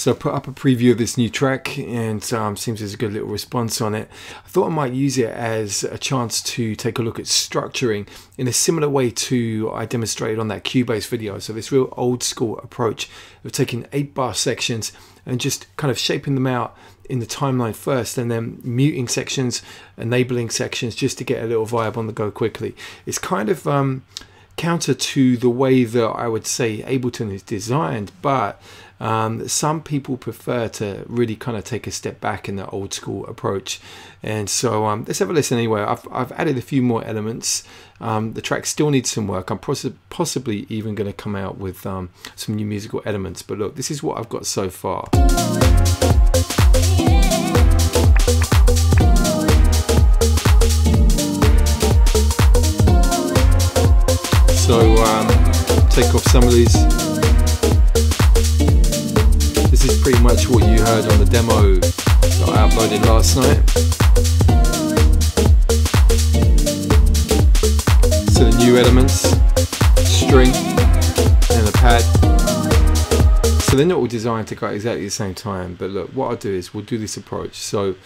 So I put up a preview of this new track and um, seems there's a good little response on it. I thought I might use it as a chance to take a look at structuring in a similar way to I demonstrated on that Cubase video. So this real old school approach of taking eight bar sections and just kind of shaping them out in the timeline first and then muting sections, enabling sections just to get a little vibe on the go quickly. It's kind of um, counter to the way that I would say Ableton is designed, but um, some people prefer to really kind of take a step back in the old school approach. And so um, let's have a listen anyway. I've, I've added a few more elements. Um, the track still needs some work. I'm poss possibly even going to come out with um, some new musical elements. But look, this is what I've got so far. So um, take off some of these this is pretty much what you heard on the demo that I uploaded last night. So the new elements, string and a pad. So they're not all designed to go exactly the same time, but look, what I'll do is we'll do this approach. So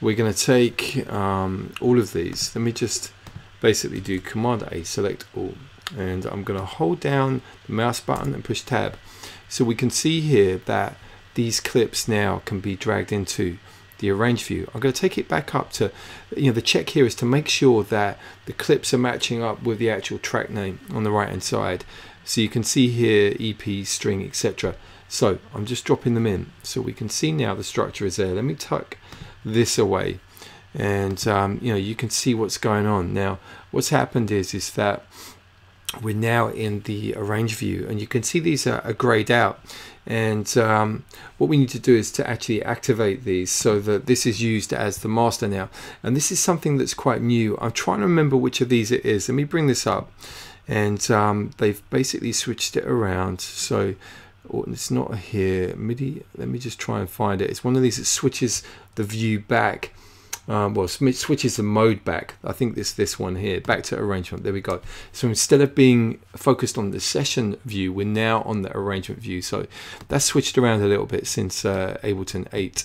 we're going to take um, all of these. Let me just basically do Command A, select all, and I'm going to hold down the mouse button and push tab. So we can see here that these clips now can be dragged into the arrange view. I'm going to take it back up to, you know, the check here is to make sure that the clips are matching up with the actual track name on the right hand side. So you can see here EP, string, etc. So I'm just dropping them in so we can see now the structure is there. Let me tuck this away and um, you know you can see what's going on now what's happened is is that we're now in the arrange view and you can see these are, are grayed out. And um, what we need to do is to actually activate these so that this is used as the master now. And this is something that's quite new. I'm trying to remember which of these it is. Let me bring this up. And um, they've basically switched it around. So oh, it's not here. MIDI let me just try and find it. It's one of these that switches the view back um, well switches the mode back. I think this this one here back to arrangement. There we go. So instead of being focused on the session view we're now on the arrangement view. So that's switched around a little bit since uh, Ableton 8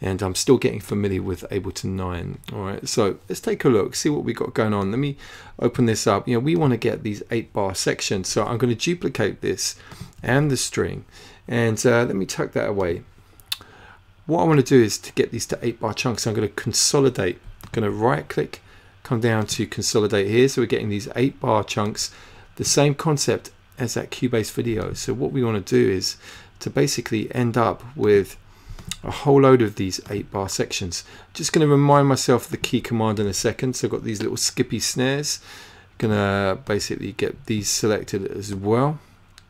and I'm still getting familiar with Ableton 9 all right so let's take a look see what we got going on. Let me open this up. You know we want to get these 8 bar sections so I'm going to duplicate this and the string. And uh, let me tuck that away what I want to do is to get these to 8 bar chunks I'm going to consolidate I'm going to right click come down to consolidate here. So we're getting these 8 bar chunks the same concept as that Cubase video. So what we want to do is to basically end up with a whole load of these 8 bar sections. Just going to remind myself of the key command in a second. So I've got these little skippy snares. Gonna basically get these selected as well.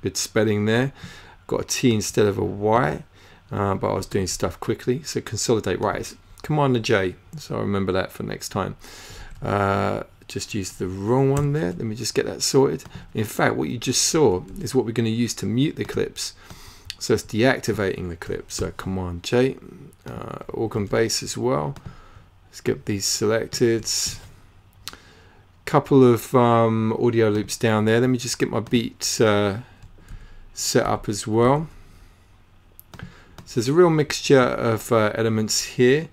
Good spelling there. Got a T instead of a Y uh, but I was doing stuff quickly. So consolidate, right, it's Command J, so I remember that for next time. Uh, just used the wrong one there. Let me just get that sorted. In fact, what you just saw is what we're going to use to mute the clips. So it's deactivating the clip. So Command J, uh, organ bass as well. Let's get these selected. Couple of um, audio loops down there. Let me just get my beat uh, set up as well. So there's a real mixture of uh, elements here.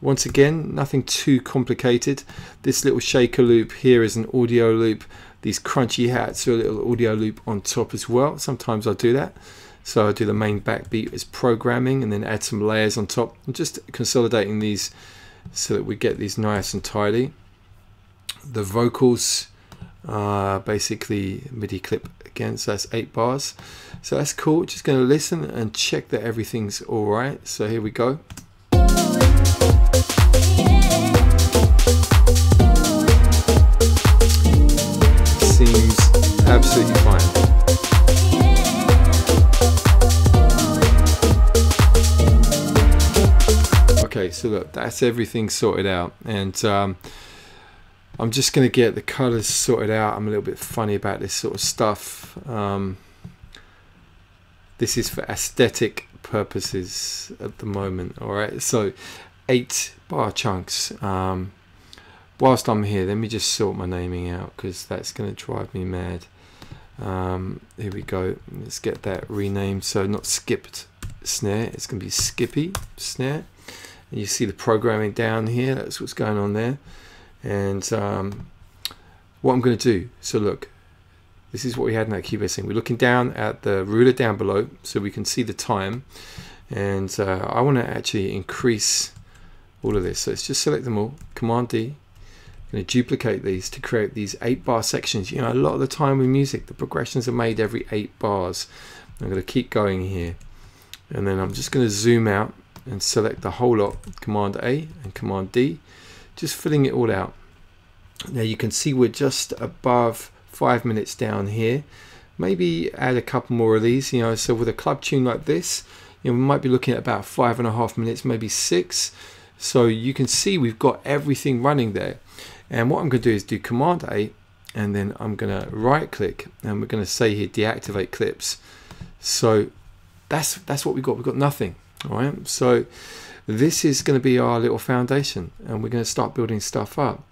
Once again, nothing too complicated. This little shaker loop here is an audio loop. These crunchy hats are a little audio loop on top as well. Sometimes I do that. So I do the main backbeat as programming and then add some layers on top. I'm just consolidating these so that we get these nice and tidy. The vocals are basically MIDI clip again, so that's eight bars. So that's cool. Just going to listen and check that everything's all right. So here we go. Seems absolutely fine. Okay, so look, that's everything sorted out. And um, I'm just going to get the colors sorted out. I'm a little bit funny about this sort of stuff. Um, this is for aesthetic purposes at the moment. All right, so eight bar chunks. Um, whilst I'm here, let me just sort my naming out because that's going to drive me mad. Um, here we go. Let's get that renamed so not skipped snare. It's going to be skippy snare. And you see the programming down here. That's what's going on there. And um, what I'm going to do. So look, this is what we had in that Cubase thing. We're looking down at the ruler down below so we can see the time. And uh, I want to actually increase all of this. So let's just select them all. Command D. I'm going to duplicate these to create these eight bar sections. You know, a lot of the time with music, the progressions are made every eight bars. I'm going to keep going here. And then I'm just going to zoom out and select the whole lot. Command A and Command D. Just filling it all out. Now you can see we're just above five minutes down here. Maybe add a couple more of these, you know, so with a club tune like this, you know, we might be looking at about five and a half minutes, maybe six. So you can see we've got everything running there. And what I'm going to do is do Command A, and then I'm going to right click, and we're going to say here deactivate clips. So that's that's what we've got. We've got nothing. All right. So this is going to be our little foundation, and we're going to start building stuff up.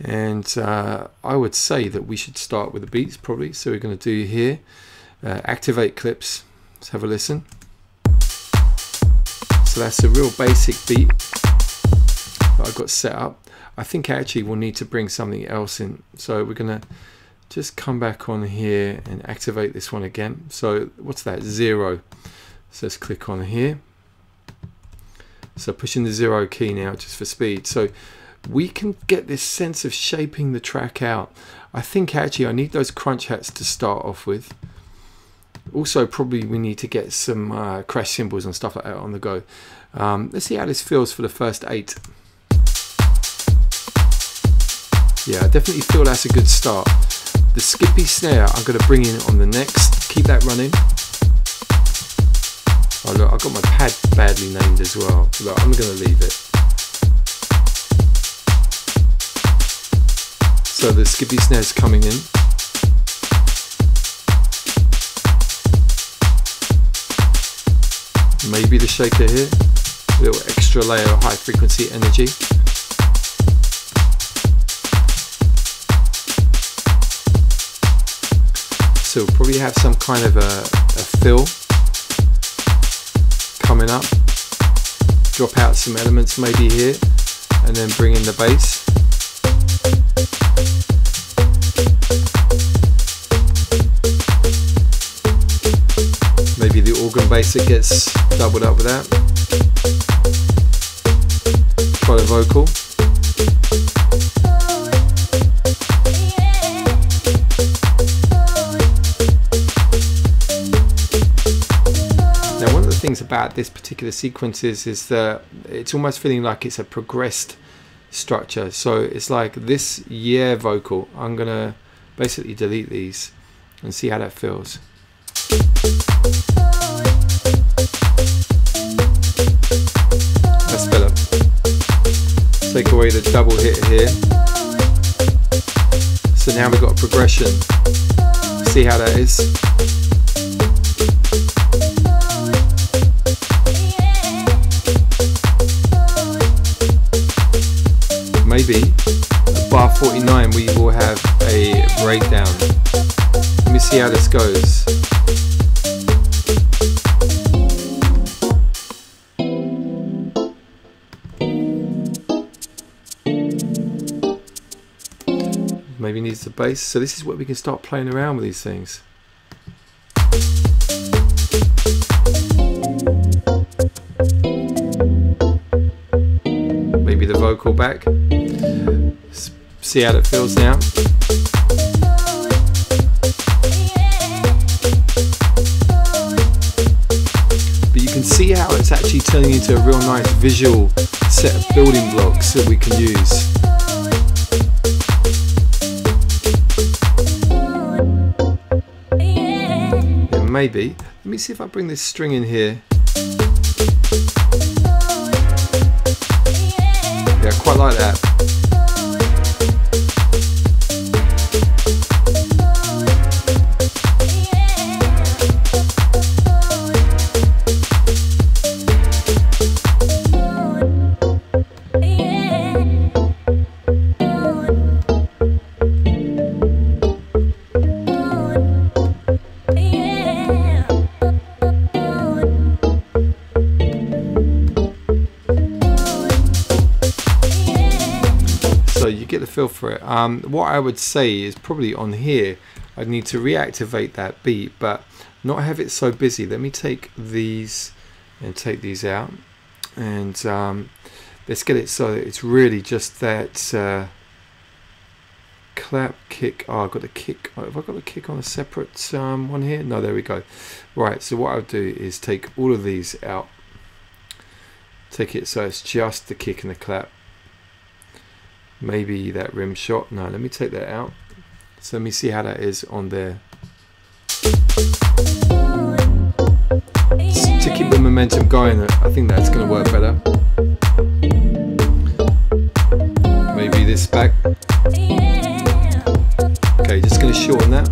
And uh, I would say that we should start with the beats probably. So we're going to do here, uh, activate clips. Let's have a listen. So that's a real basic beat that I've got set up. I think actually we'll need to bring something else in. So we're going to just come back on here and activate this one again. So what's that? Zero. So let's click on here. So pushing the zero key now just for speed. So we can get this sense of shaping the track out. I think actually I need those crunch hats to start off with. Also, probably we need to get some uh, crash cymbals and stuff like that on the go. Um, let's see how this feels for the first eight. Yeah, I definitely feel that's a good start. The skippy snare I'm going to bring in on the next. Keep that running. Oh look, I've got my pad badly named as well. Look, I'm to leave it. So the skippy snare's coming in. Maybe the shaker here, a little extra layer of high frequency energy. So we'll probably have some kind of a, a fill coming up. Drop out some elements maybe here and then bring in the bass. Maybe the organ bass that gets doubled up with that. Try the vocal. About this particular sequence is, is that it's almost feeling like it's a progressed structure. So it's like this yeah vocal. I'm gonna basically delete these and see how that feels. That's better. Take away the double hit here. So now we've got a progression. See how that is. Maybe bar 49 we will have a breakdown. Let me see how this goes. Maybe needs the bass. So this is where we can start playing around with these things. Maybe the vocal back see how it feels now. But you can see how it's actually turning into a real nice visual set of building blocks that we can use. Yeah, maybe. Let me see if I bring this string in here. Yeah, quite like that. Feel for it. Um, what I would say is probably on here, I'd need to reactivate that beat, but not have it so busy. Let me take these and take these out, and um, let's get it so that it's really just that uh, clap kick. Oh, I've got the kick. Have I got the kick on a separate um, one here? No, there we go. Right. So what I'll do is take all of these out. Take it so it's just the kick and the clap maybe that rim shot. No let me take that out. So let me see how that is on there. To keep the momentum going I think that's going to work better. Maybe this back. Okay just going to shorten that.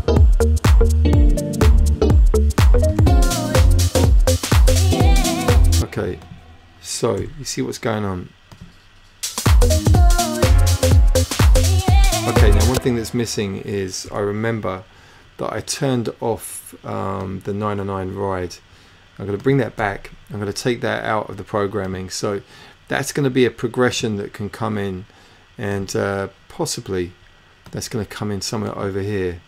Okay so you see what's going on thing that's missing is I remember that I turned off um, the 909 ride. I'm going to bring that back. I'm going to take that out of the programming. So that's going to be a progression that can come in and uh, possibly that's going to come in somewhere over here.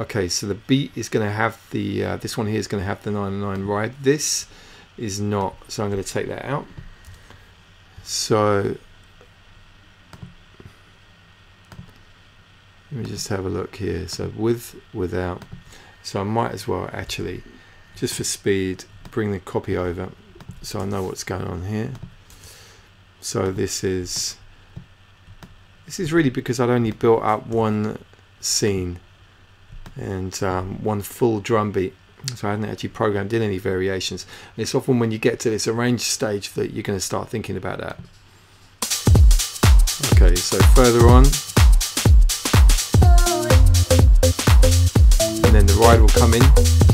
Okay, so the beat is going to have the, uh, this one here is going to have the 909 ride. This is not, so I'm going to take that out. So let me just have a look here. So with without so I might as well actually just for speed bring the copy over so I know what's going on here. So this is this is really because I'd only built up one scene and um, one full drum beat. So I hadn't actually programmed in any variations. And it's often when you get to this arranged stage that you're going to start thinking about that. Okay so further on and then the ride will come in.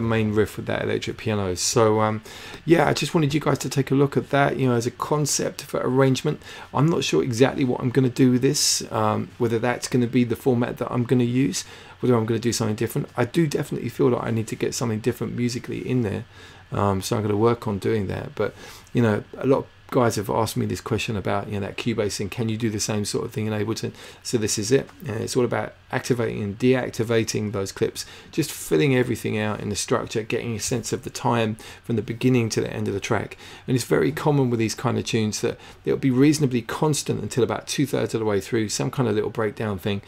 Main riff with that electric piano. So um, yeah, I just wanted you guys to take a look at that, you know, as a concept for arrangement. I'm not sure exactly what I'm going to do with this, um, whether that's going to be the format that I'm going to use, whether I'm going to do something different. I do definitely feel that I need to get something different musically in there. Um, so I'm going to work on doing that. But, you know, a lot of guys have asked me this question about you know that Cubase thing. Can you do the same sort of thing in Ableton? So this is it. And it's all about activating and deactivating those clips, just filling everything out in the structure, getting a sense of the time from the beginning to the end of the track. And it's very common with these kind of tunes that it'll be reasonably constant until about two thirds of the way through, some kind of little breakdown thing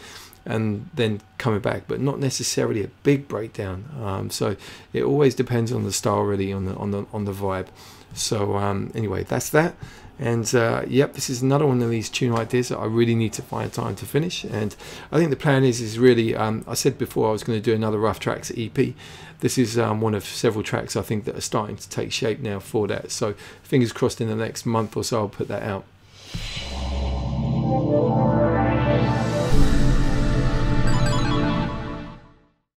and then coming back, but not necessarily a big breakdown. Um, so it always depends on the style, really, on the on the on the vibe. So um, anyway, that's that. And uh, yep, this is another one of these tune ideas that I really need to find time to finish. And I think the plan is is really, um, I said before I was going to do another rough tracks EP. This is um, one of several tracks I think that are starting to take shape now for that. So fingers crossed in the next month or so I'll put that out.